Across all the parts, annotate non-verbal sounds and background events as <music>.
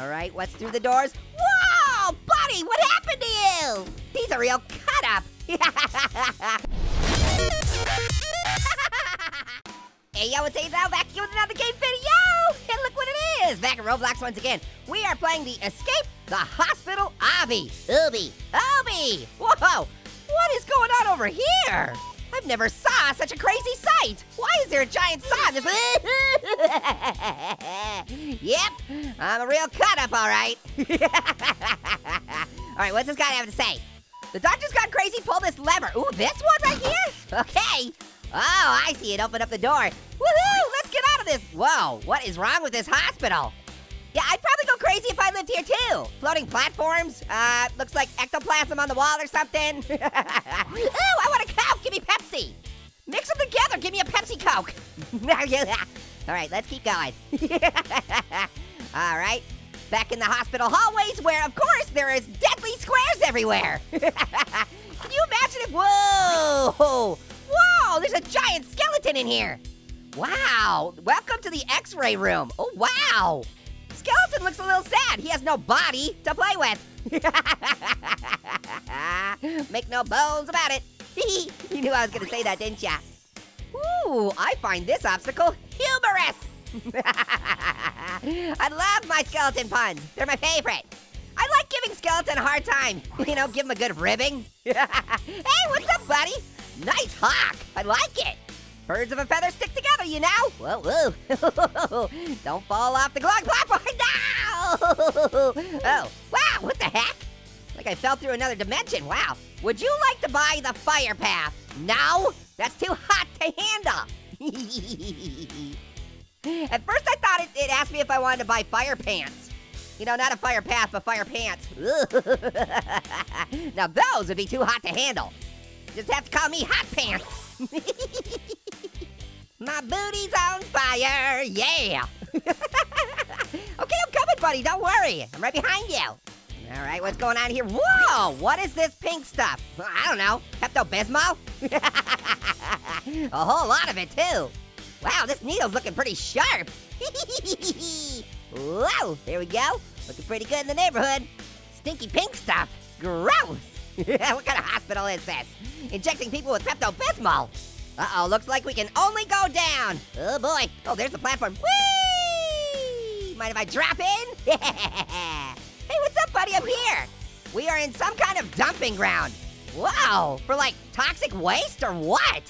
All right, what's through the doors? Whoa, buddy, what happened to you? He's a real cut up. <laughs> hey, yo, it's Azel back here with another game video. And look what it is. Back at Roblox once again. We are playing the Escape the Hospital Obby. Obby. Obby. Whoa, what is going on over here? Never saw such a crazy sight. Why is there a giant saw in this? <laughs> yep, I'm a real cut up, all right. <laughs> all right, what's this guy have to say? The doctor's gone crazy, pull this lever. Ooh, this one right here? Okay. Oh, I see it, open up the door. Woohoo, let's get out of this. Whoa, what is wrong with this hospital? Yeah, I'd probably go crazy if I lived here too. Floating platforms, uh, looks like ectoplasm on the wall or something. <laughs> Ooh, I want a Coke, give me Pepsi. Mix them together, give me a Pepsi Coke. <laughs> All right, let's keep going. <laughs> All right, back in the hospital hallways where, of course, there is deadly squares everywhere. Can you imagine if, whoa, whoa, there's a giant skeleton in here. Wow, welcome to the x-ray room. Oh, wow. Skeleton looks a little sad. He has no body to play with. <laughs> Make no bones about it. <laughs> you knew I was gonna say that, didn't ya? Ooh, I find this obstacle humorous. <laughs> I love my skeleton puns. They're my favorite. I like giving skeleton a hard time. You know, give him a good ribbing. hey, what's up, buddy? Nice hawk. I like it. Birds of a feather stick together, you know? Whoa, whoa. <laughs> Don't fall off the glog platform. <laughs> Oh, no! Oh, wow, what the heck? Like I fell through another dimension, wow. Would you like to buy the fire path? No? That's too hot to handle. <laughs> At first I thought it, it asked me if I wanted to buy fire pants. You know, not a fire path, but fire pants. now those would be too hot to handle. Just have to call me Hot Pants. My booty's on fire, yeah. <laughs> okay, I'm coming, buddy, don't worry. I'm right behind you. All right, what's going on here? Whoa, what is this pink stuff? I don't know, Pepto-Bismol? <laughs> A whole lot of it, too. Wow, this needle's looking pretty sharp. <laughs> Whoa, there we go. Looking pretty good in the neighborhood. Stinky pink stuff, gross. what kind of hospital is this? Injecting people with Pepto-Bismol. Uh-oh, looks like we can only go down. Oh boy. Oh, there's the platform. Whee! Mind if I drop in? <laughs> hey, what's up, buddy? I'm here. We are in some kind of dumping ground. Wow, for like toxic waste or what?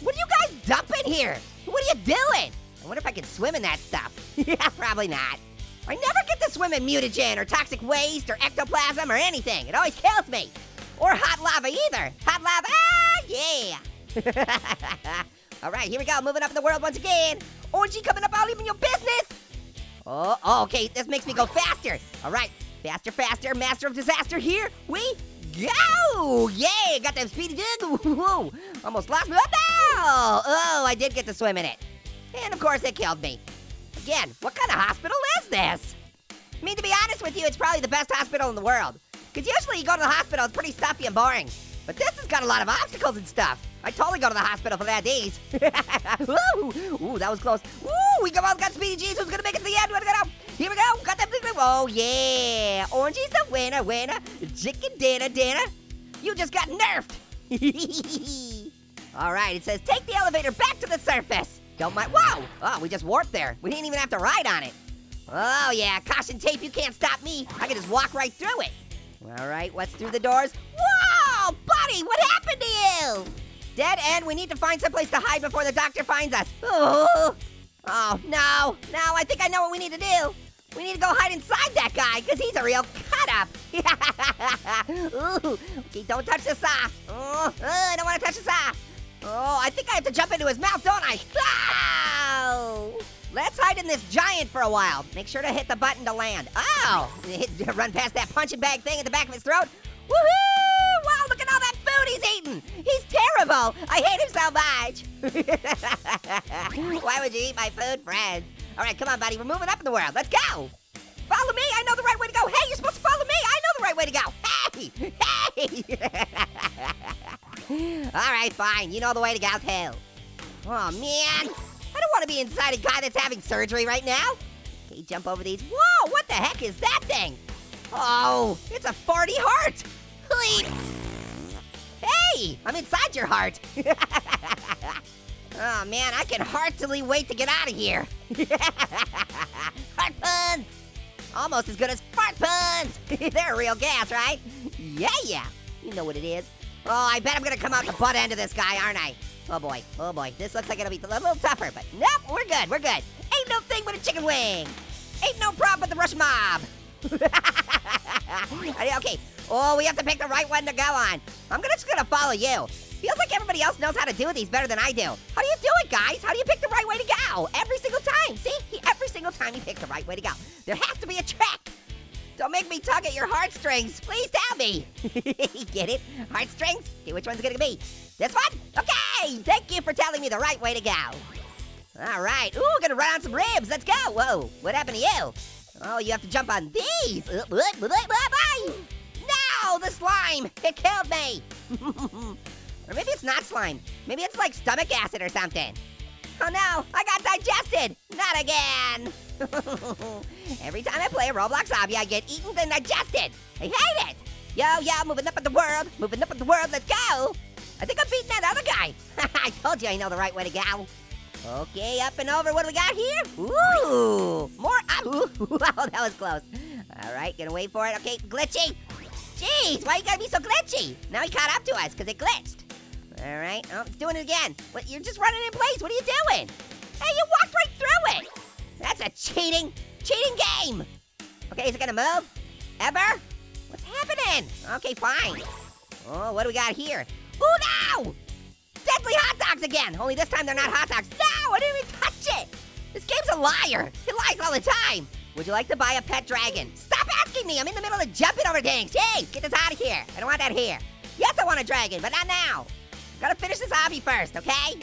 What are you guys dumping here? What are you doing? I wonder if I can swim in that stuff. <laughs> yeah, probably not. I never get to swim in mutagen or toxic waste or ectoplasm or anything. It always kills me. Or hot lava either. Hot lava, ah, yeah. <laughs> All right, here we go, moving up in the world once again. Orangey coming up, I'll leave your business. Oh, oh, okay, this makes me go faster. All right, faster, faster, master of disaster, here we go. Yay, got that speedy dig. Whoa, almost lost me. Oh, no. Oh, I did get to swim in it. And of course, it killed me. Again, what kind of hospital is this? I mean, to be honest with you, it's probably the best hospital in the world. Because usually you go to the hospital, it's pretty stuffy and boring. But this has got a lot of obstacles and stuff. I totally go to the hospital for that days. <laughs> Ooh, that was close. Ooh, we both got Speedy G's. Who's gonna make it to the end? We're gonna go. Here we go. Got big. Oh yeah, Orangey's the winner, winner. Chicken dinner, dinner. You just got nerfed. <laughs> All right, it says take the elevator back to the surface. Don't mind. Whoa! Oh, we just warped there. We didn't even have to ride on it. Oh yeah, caution tape. You can't stop me. I can just walk right through it. All right, what's through the doors? Whoa, what happened to you? Dead end, we need to find someplace to hide before the doctor finds us. <laughs> Oh, oh no, no, I think I know what we need to do. We need to go hide inside that guy, because he's a real cut-up. <laughs> Ooh, okay, don't touch the saw. Oh, I don't want to touch the saw. Oh, I think I have to jump into his mouth, don't I? <laughs> Oh! Let's hide in this giant for a while. Make sure to hit the button to land. Oh! Run past that punching bag thing at the back of his throat. Woohoo! Wow, look at all that food he's eating. He's terrible. I hate him so much. <laughs> Why would you eat my food, friend? All right, come on, buddy. We're moving up in the world. Let's go. Follow me. I know the right way to go. Hey, you're supposed to follow me. I know the right way to go. Hey! Hey! <laughs> All right, fine. You know the way to go, too. Oh, man. I don't want to be inside a guy that's having surgery right now. Okay, jump over these. Whoa, what the heck is that thing? Oh, it's a farty heart. Please. Hey, I'm inside your heart. <laughs> oh man, I can heartily wait to get out of here. <laughs> heart puns. Almost as good as fart puns. <laughs> They're real gas, right? Yeah, yeah. You know what it is. Oh, I bet I'm gonna come out the butt end of this guy, aren't I? Oh boy, oh boy. This looks like it'll be a little tougher, but nope, we're good, we're good. Ain't no thing but a chicken wing. Ain't no problem with the rush mob. <laughs> okay, oh, we have to pick the right one to go on. I'm gonna, just gonna follow you. Feels like everybody else knows how to do these better than I do. How do you do it, guys? How do you pick the right way to go? Every single time, see? Every single time you pick the right way to go. There has to be a trick. Don't make me tug at your heartstrings. Please tell me. <laughs> Get it? Heartstrings? Okay, which one's it gonna be? This one? Okay, thank you for telling me the right way to go. All right, ooh, gonna run on some ribs. Let's go. Whoa, what happened to you? Oh, you have to jump on these. Uh, uh, uh, no, the slime, it killed me. <laughs> or maybe it's not slime. Maybe it's like stomach acid or something. Oh no, I got digested. Not again. <laughs> Every time I play a Roblox obby, I get eaten and digested. I hate it. Yo, yo, moving up in the world, moving up in the world, let's go. I think I'm beating that other guy. <laughs> I told you I know the right way to go. Okay, up and over, what do we got here? Ooh, more, uh, <laughs> ooh, wow, that was close. All right, gonna wait for it. Okay, glitchy. Jeez, why you gotta be so glitchy? Now he caught up to us, because it glitched. All right, oh, it's doing it again. What, you're just running in place, what are you doing? Hey, you walked right through it. That's a cheating, cheating game. Okay, is it gonna move? Ever? What's happening? Okay, fine. Oh, what do we got here? Oh no! Dogs again! Only this time they're not hot dogs. No, I didn't even touch it! This game's a liar. It lies all the time. Would you like to buy a pet dragon? Stop asking me! I'm in the middle of jumping over things. Jeez, get this out of here. I don't want that here. Yes, I want a dragon, but not now. Gotta finish this obby first, okay?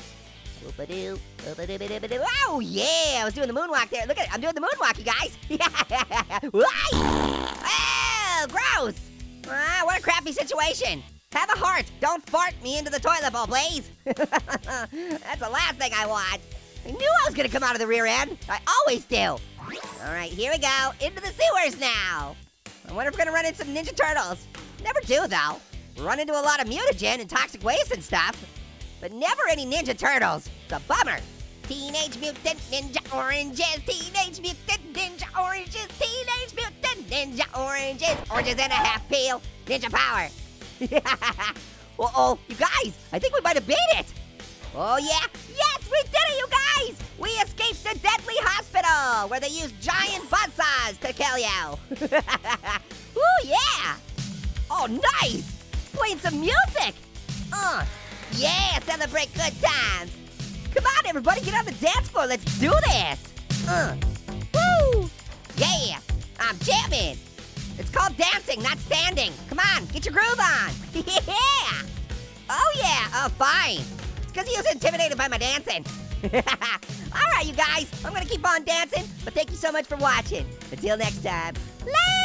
Oh, yeah, I was doing the moonwalk there. Look at it, I'm doing the moonwalk, you guys. <laughs> oh, <laughs> gross. Ah, what a crappy situation. Have a heart. Don't fart me into the toilet bowl, please. <laughs> That's the last thing I want. I knew I was gonna come out of the rear end. I always do. All right, here we go. Into the sewers now. I wonder if we're gonna run into some Ninja Turtles. Never do, though. We run into a lot of mutagen and toxic waste and stuff but never any Ninja Turtles. It's a bummer. Teenage Mutant Ninja Oranges, Teenage Mutant Ninja Oranges, Teenage Mutant Ninja Oranges, oranges and a half peel, Ninja Power. <laughs> Uh-oh, you guys, I think we might have beat it. Oh yeah, yes, we did it, you guys! We escaped the deadly hospital, where they use giant buzzsaws to kill you. <laughs> Ooh, yeah! Oh, nice! Playing some music! Uh, yeah, celebrate good times. Come on, everybody, get on the dance floor. Let's do this. Uh, woo! Yeah, I'm jamming. It's called dancing, not standing. Come on, get your groove on. <laughs> yeah. Oh, yeah, oh, fine. It's because he was intimidated by my dancing. <laughs> All right, you guys, I'm gonna keep on dancing, but thank you so much for watching. Until next time, later.